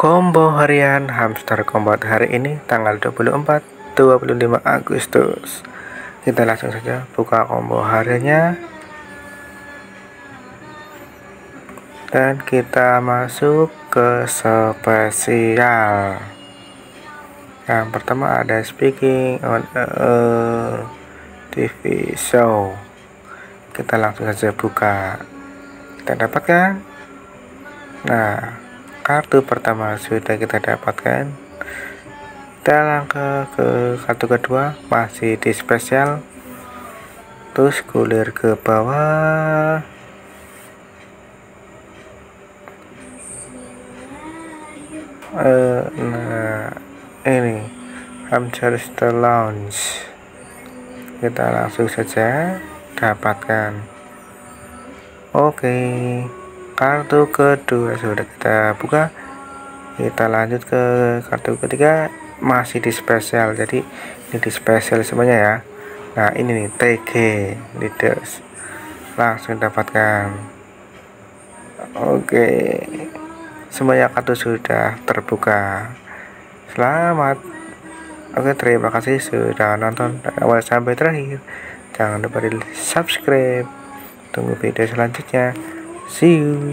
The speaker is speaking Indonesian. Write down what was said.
Combo harian hamster combat hari ini tanggal 24 25 Agustus. Kita langsung saja buka combo hariannya. Dan kita masuk ke spesial. Yang pertama ada speaking on a TV show. Kita langsung saja buka. Kita dapatkan. Nah, kartu pertama sudah kita dapatkan. Kita langkah ke kartu kedua masih di spesial. Terus gulir ke bawah. Uh, nah ini hamster lounge. Kita langsung saja dapatkan. Oke. okay kartu kedua sudah kita buka. Kita lanjut ke kartu ketiga masih di spesial. Jadi ini di spesial semuanya ya. Nah ini nih TG leaders langsung dapatkan. Oke. Semuanya kartu sudah terbuka. Selamat. Oke terima kasih sudah nonton. Dari awal sampai terakhir jangan lupa di subscribe. Tunggu video selanjutnya See you.